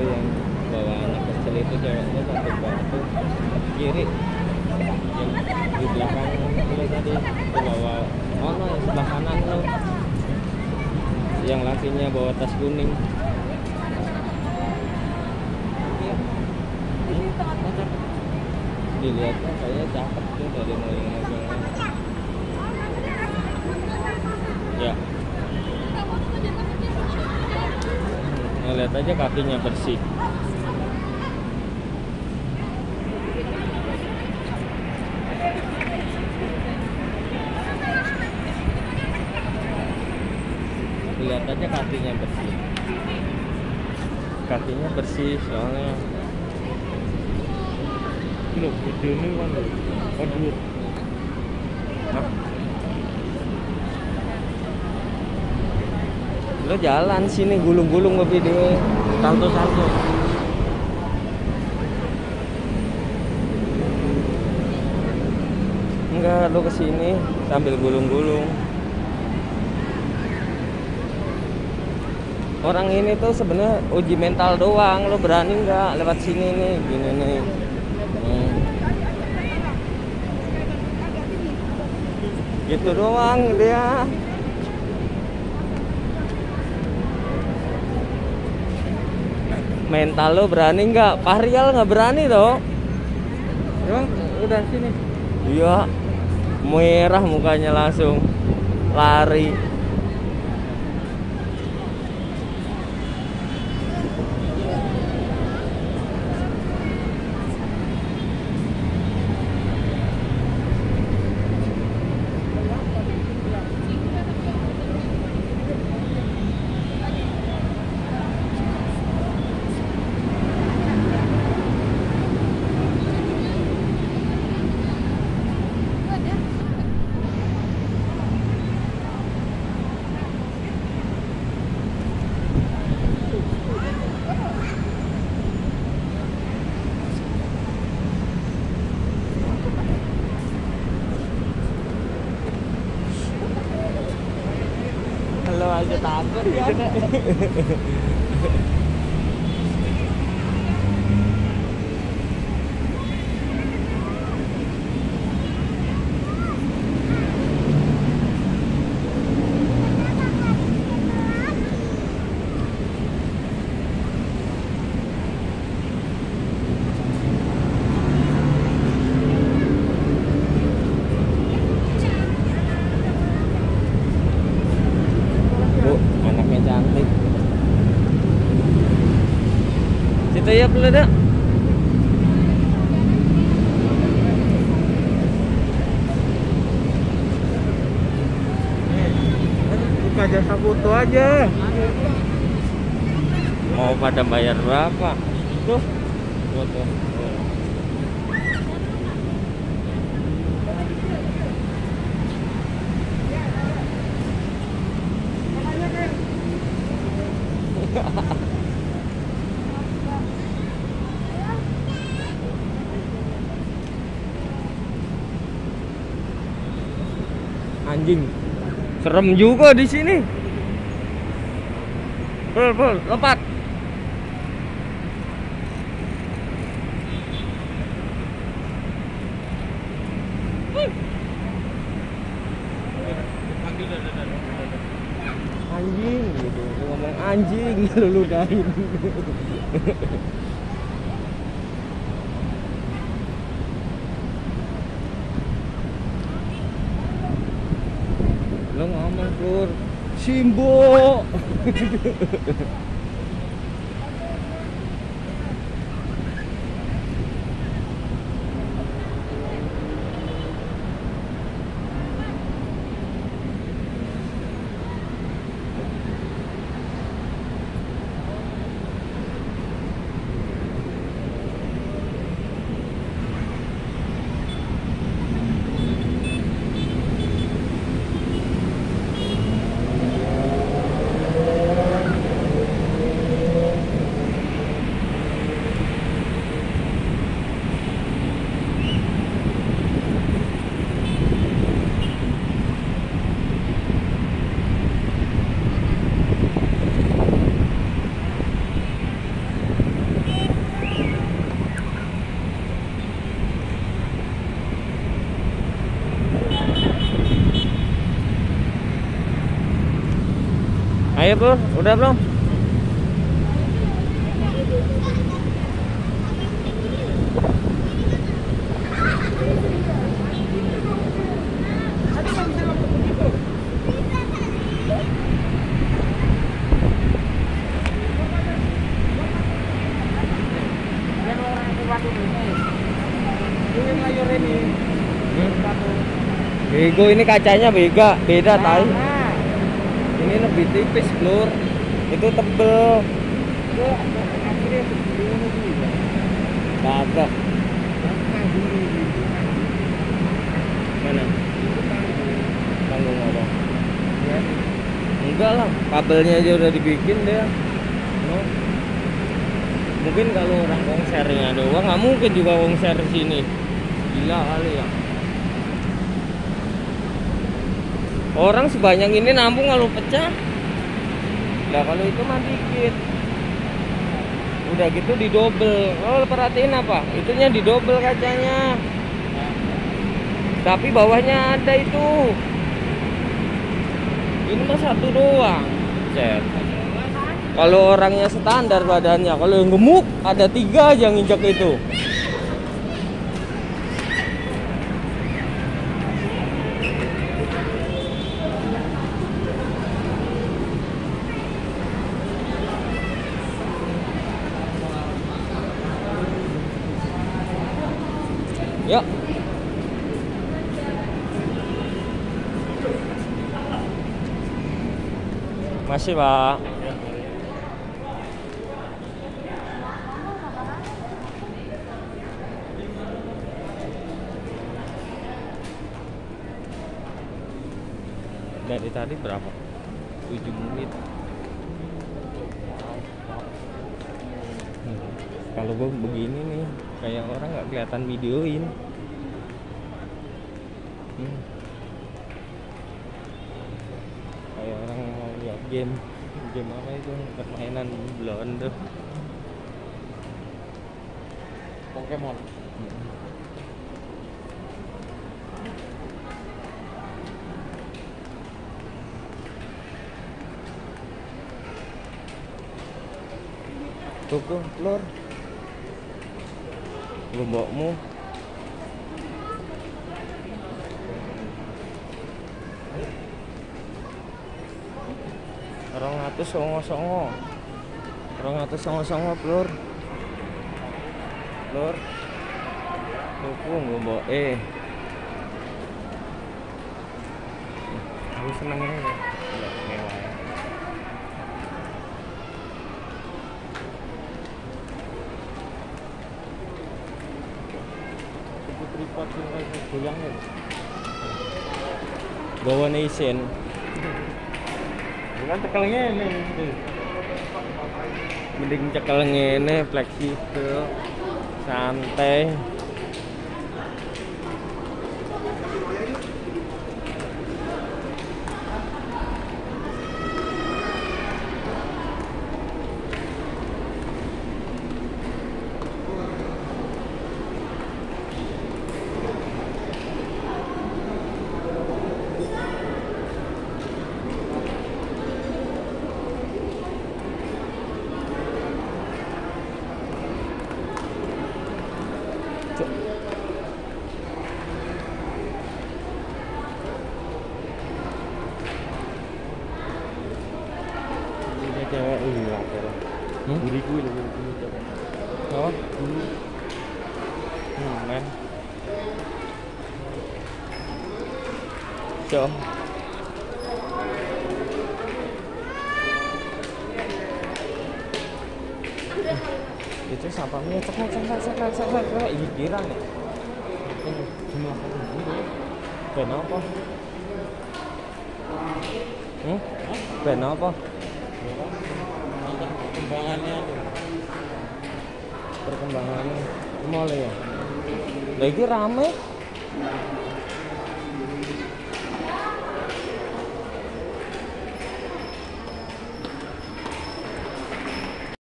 itu yang bawa anak kecil itu ceweknya cantik banget tuh kiri yang di belakang lo tadi itu bawa oh no yang sebelah kanan lo yang lakinya bawa tas kuning. Dilihatnya kayaknya cakep tuh dari mulai mobilnya ya nah, lihat aja kakinya bersih. Lihat aja kakinya bersih. Kakinya bersih soalnya. Loh, gede ini kan Aduh Lo jalan sini gulung-gulung ke video Santo-santo Enggak, lo ke sini sambil gulung-gulung Orang ini tuh sebenarnya uji mental doang, lo berani nggak lewat sini nih, gini nih. Hmm. Gitu doang dia. Mental lo berani nggak? Parial nggak berani toh? Emang udah sini. Iya, merah mukanya langsung lari. やる。Situ ya perlu dah. Buka jasa foto aja. Mau pada bayar berapa? Tuh. Foto. Anjing. Serem juga di sini. Pul, pul, lompat. Anjing gitu. Ngomong anjing lu ludahin. Lo ngomong Pur Ayo bro, udah belum? Bego ini kacanya bega, beda tai. Ini lebih tipis, Lur. Itu tebel. Kagak. Mana? Tanggung apa? Enggak lah, kabelnya aja udah dibikin deh. No. Mungkin kalau orang kongsernya doang, nggak mungkin juga kongser sini. Gila kali ya. Orang sebanyak ini nampung kalau pecah. Nah kalau itu mah dikit. Udah gitu didobel. Oh perhatiin apa? Itunya didobel kacanya. Tapi bawahnya ada itu. Ini mah satu doang. Set. Kalau orangnya standar badannya, kalau yang gemuk ada tiga aja yang injak itu. Masih, Pak. Dari tadi berapa? 7 menit. Hmm. Kalau gue begini nih, kayak orang nggak kelihatan videoin. Hmm. game game ở mấy cái vật mà anh anh lựa anh được Pokemon Tukung telur Gembokmu Atus songo songo. Atus songo songo, telur. Telur. Tuku lombok eh. Aku seneng mewah. Itu tripod yang goyang ya. Gawa isin kan cekel ini, mending cekel ngene fleksibel santai. triệu cewek iya akhirnya hmm? buri gue lebih punya cewek oh dulu hmm men cok Itu sampahnya cek cek cek cek cek cek cek cek ini girang ya. Cuma ini. Kenapa? Hmm? Kenapa? Perkembangannya tuh. Perkembangannya mulai ya. Lagi rame.